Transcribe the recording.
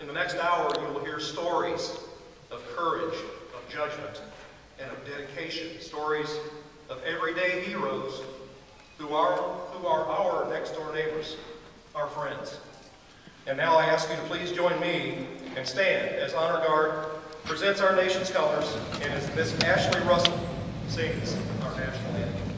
In the next hour, you will hear stories of courage, of judgment, and of dedication. Stories of everyday heroes who are, who are our next door neighbors, our friends. And now I ask you to please join me and stand as Honor Guard presents our nation's colors and as Miss Ashley Russell sings our national anthem.